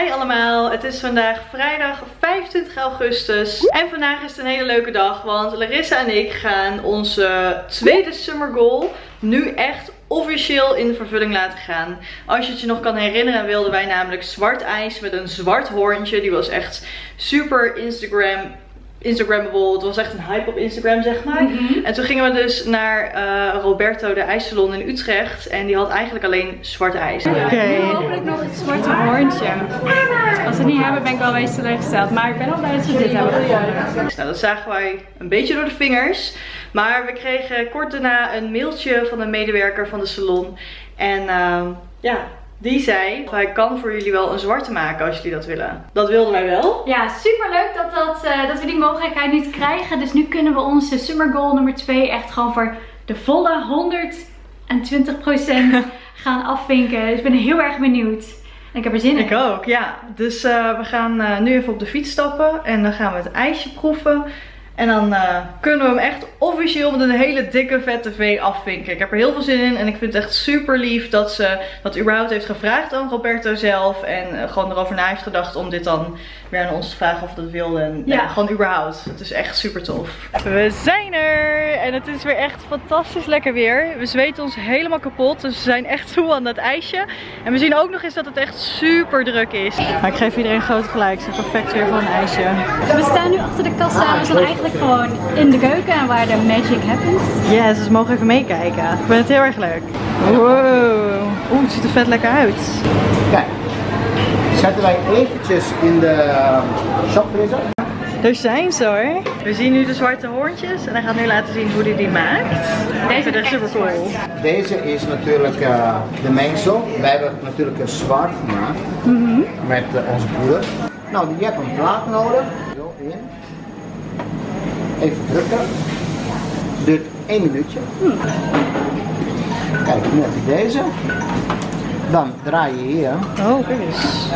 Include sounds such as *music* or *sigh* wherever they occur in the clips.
Hi allemaal, het is vandaag vrijdag 25 augustus en vandaag is het een hele leuke dag, want Larissa en ik gaan onze tweede summer goal nu echt officieel in vervulling laten gaan. Als je het je nog kan herinneren wilden wij namelijk zwart ijs met een zwart hoorntje. Die was echt super Instagram Instagrammable. Het was echt een hype op Instagram, zeg maar. Mhm. En toen gingen we dus naar eh, Roberto, de ijssalon in Utrecht. En die had eigenlijk alleen zwart ijs. Oké. Hopelijk nog het zwarte hoorntje. Als we het niet hebben ben ik wel wees teleurgesteld. Maar ik ben wel blij dat we dit hebben gevonden. Nou, dat zagen wij een beetje door de vingers. Maar we kregen kort daarna een mailtje van een medewerker van de salon. En eh, ja, die zei, hij kan voor jullie wel een zwarte maken als jullie dat willen. Dat wilden wij wel. Ja, super leuk dat, dat, eh, dat we die mogelijkheid nu krijgen. Dus nu kunnen we onze summer goal nummer 2 echt gewoon voor de volle 120% *laughs* gaan afvinken. Dus ik ben heel erg benieuwd. En ik heb er zin in. Ik ook, ja. Dus eh, we gaan eh, nu even op de fiets stappen en dan gaan we het ijsje proeven. En dan eh, kunnen we hem echt officieel met een hele dikke vette V afvinken. Ik heb er heel veel zin in en ik vind het echt super lief dat ze dat überhaupt heeft gevraagd aan Roberto zelf. En eh, gewoon erover na heeft gedacht om dit dan weer aan ons te vragen of we dat wilden. En, Ja. ja, gewoon überhaupt. Het is echt super tof. We zijn er! En het is weer echt fantastisch lekker weer. We zweten ons helemaal kapot. Dus we zijn echt *laughs* toe aan dat ijsje. En we zien ook nog eens dat het echt super druk is. Maar ik geef iedereen groot gelijk. Het is perfect weer voor een ijsje. We staan nu achter de kassa. We zijn eigenlijk gewoon in de keuken en waar de magic happens. Yes, dus we mogen even meekijken. Ik vind het heel erg leuk. Wow. Oeh, het ziet er vet lekker uit. Kijk, zetten wij eventjes in de shopfreezer. Daar zijn ze hoor. We zien nu de zwarte hoorntjes en hij gaat nu laten zien hoe hij die maakt. Deze vind is echt super cool. Deze is natuurlijk eh, de mengsel. Wij hebben natuurlijk een zwart gemaakt met eh, onze poeder. Nou, je hebt een plaat nodig. Zo in. Even drukken. Duurt één minuutje. Kijk, nu heb je deze. Dan draai je hier. Oh, kijk eens.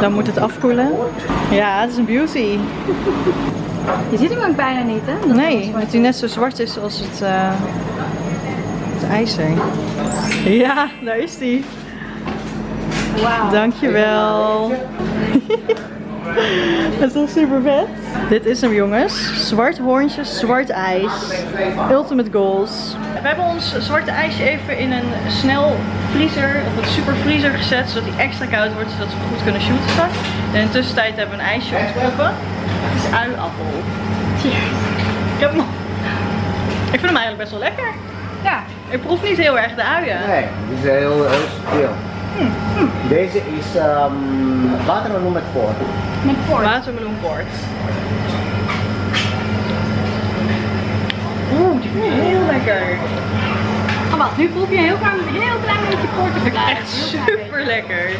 Dan moet het afkoelen. Ja, het is een beauty. Je ziet hem ook bijna niet, hè? Dat Nee, dat hij net zo zwart is als het, eh het ijzer. Ja, daar is hij. Wauw. Dankjewel. *laughs* *laughs* Het is toch super vet? Dit is hem jongens. Zwart hoorntje, zwart ijs. Ultimate goals. We hebben ons zwarte ijsje even in een snel vriezer of een super vriezer gezet. Zodat hij extra koud wordt, zodat we goed kunnen shooten straks. En in de tussentijd hebben we een ijsje proeven. Het is uiappel. Ik, heb hem... ik vind hem eigenlijk best wel lekker. Ja. Ik proef niet heel erg de uien. Nee, die is heel, heel Deze is um, watermeloen met voort. Met port. Watermeloenport. Oeh, die vind ik heel lekker. Oh, wacht, nu proef je een heel klein, heel klein beetje portoflage. Echt super lekker.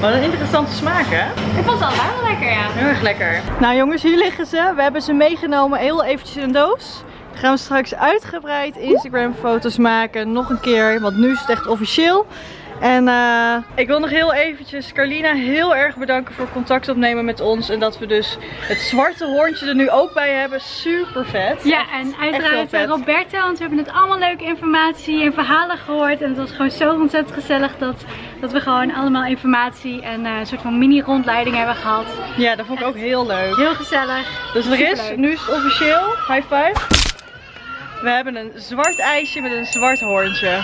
Wat een interessante smaak hè? Ik vond ze allebei wel lekker, ja. Heel erg lekker. Nou jongens, hier liggen ze. We hebben ze meegenomen heel eventjes in een doos. Dan gaan we straks uitgebreid Instagram foto's maken. Nog een keer, want nu is het echt officieel. En eh, ik wil nog heel eventjes Carlina heel erg bedanken voor contact opnemen met ons. En dat we dus het zwarte hoorntje er nu ook bij hebben. Super vet. Ja, en uiteraard eh, Roberto, want we hebben net allemaal leuke informatie en verhalen gehoord. En het was gewoon zo ontzettend gezellig dat, dat we gewoon allemaal informatie en eh, een soort van mini rondleiding hebben gehad. Ja, dat vond ik ook heel leuk. Heel gezellig. Dus er is, nu is het officieel. High five. We hebben een zwart ijsje met een zwart hoorntje.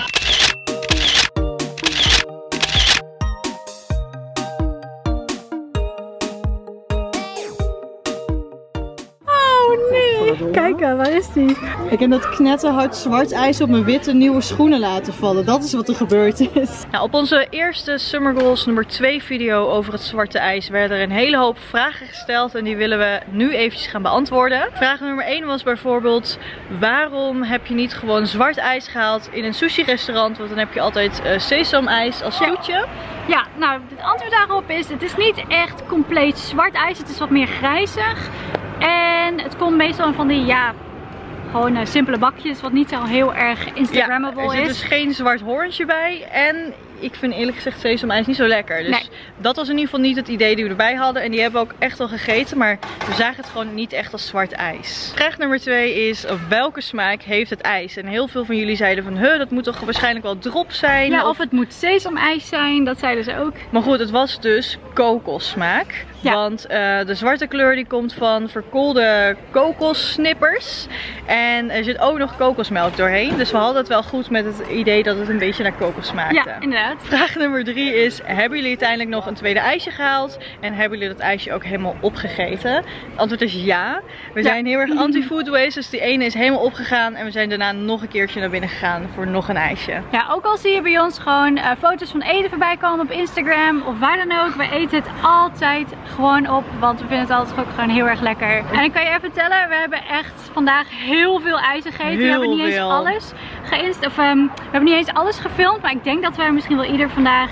Oh nee, kijk aan, waar is die? Ik heb dat knetterhard zwart ijs op mijn witte nieuwe schoenen laten vallen. Dat is wat er gebeurd is. *laughs* Nou, op onze eerste Summer Goals nummer 2 video over het zwarte ijs werden er een hele hoop vragen gesteld. En die willen we nu eventjes gaan beantwoorden. Vraag nummer 1 was bijvoorbeeld, waarom heb je niet gewoon zwart ijs gehaald in een sushi restaurant? Want dan heb je altijd eh, sesamijs als toetje. Ja, nou, het antwoord daarop is, het is niet echt compleet zwart ijs. Het is wat meer grijzig. En het komt meestal van die, ja, gewoon eh, simpele bakjes. Wat niet zo heel erg Ja, Instagrammable er zit is. dus geen zwart hoorntje bij. En ik vind eerlijk gezegd sesamijs niet zo lekker. Dus dat was in ieder geval niet het idee die we erbij hadden. En die hebben we ook echt wel gegeten, maar we zagen het gewoon niet echt als zwart ijs. Vraag nummer twee is, welke smaak heeft het ijs? En heel veel van jullie zeiden van, huh, dat moet toch waarschijnlijk wel drop zijn? Ja, of, het moet sesamijs zijn, dat zeiden ze ook. Maar goed, het was dus kokossmaak. Ja. Want uh, de zwarte kleur die komt van verkoolde kokossnippers. En er zit ook nog kokosmelk doorheen. Dus we hadden het wel goed met het idee dat het een beetje naar kokos smaakte. Ja, inderdaad. Vraag nummer drie is, hebben jullie uiteindelijk nog een tweede ijsje gehaald? En hebben jullie dat ijsje ook helemaal opgegeten? Het antwoord is ja. We zijn heel erg anti-food waste. Dus die ene is helemaal opgegaan. En we zijn daarna nog een keertje naar binnen gegaan voor nog een ijsje. Ja, ook al zie je bij ons gewoon uh, foto's van eten voorbij komen op Instagram of waar dan ook. We eten het altijd gewoon op. Want we vinden het altijd ook gewoon heel erg lekker. En ik kan je even vertellen, we hebben echt vandaag heel veel ijs gegeten. we hebben niet eens alles geïnst of um, we hebben niet eens alles gefilmd. Maar ik denk dat we misschien wel ieder vandaag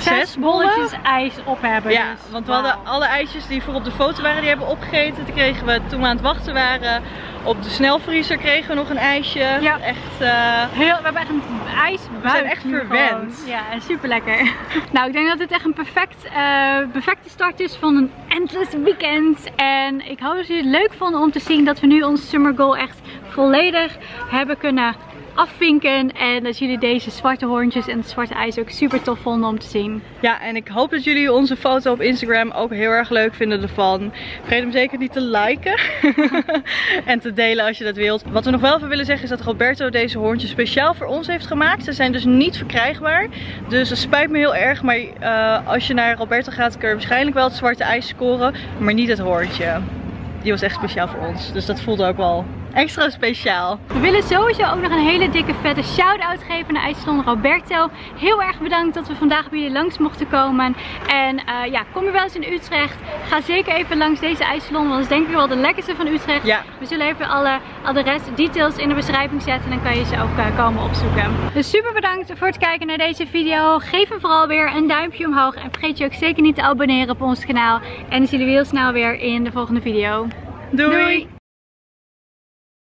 zes bolletjes ijs op hebben. Ja, dus, want we hadden alle ijsjes die voor op de foto waren, die hebben opgegeten. Die kregen we toen we aan het wachten waren. Op de snelvriezer kregen we nog een ijsje. Ja. Echt, uh... Heel, we hebben echt een ijsbuik. We zijn echt verwend. Ja, super lekker. *laughs* nou, ik denk dat dit echt een perfect, uh, perfecte start is van een endless weekend. En ik hoop dat jullie het leuk vonden om te zien dat we nu ons summer goal echt volledig hebben kunnen afvinken. En dat jullie deze zwarte hoorntjes en het zwarte ijs ook super tof vonden om te zien. Ja, en ik hoop dat jullie onze foto op Instagram ook heel erg leuk vinden ervan. Vergeet hem zeker niet te liken. *laughs* en te delen als je dat wilt. Wat we nog wel even willen zeggen is dat Roberto deze hoorntjes speciaal voor ons heeft gemaakt. Ze zijn dus niet verkrijgbaar. Dus het spijt me heel erg. Maar uh, als je naar Roberto gaat kun je waarschijnlijk wel het zwarte ijs scoren. Maar niet het hoorntje. Die was echt speciaal voor ons. Dus dat voelde ook wel extra speciaal. We willen sowieso ook nog een hele dikke vette shout-out geven naar IJsselon Roberto. Heel erg bedankt dat we vandaag bij jullie langs mochten komen. En uh, ja, kom je wel eens in Utrecht, ga zeker even langs deze IJsselon. Want dat is denk ik wel de lekkerste van Utrecht. Ja. We zullen even alle adres, details in de beschrijving zetten. En dan kan je ze ook uh, komen opzoeken. Dus super bedankt voor het kijken naar deze video. Geef hem vooral weer een duimpje omhoog. En vergeet je ook zeker niet te abonneren op ons kanaal. En dan zien jullie heel snel weer in de volgende video. Doei.